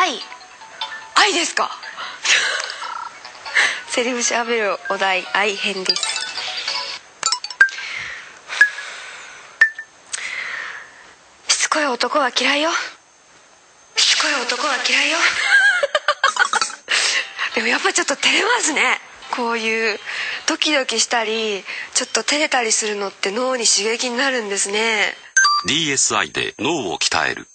愛。愛ですか？セリフしゃべるお題愛編です。しつこい男は嫌いよ。しつこい男は嫌いよ。でもやっぱちょっと照れますね。こういうドキドキしたりちょっと照れたりするのって脳に刺激になるんですね。DSI で脳を鍛える。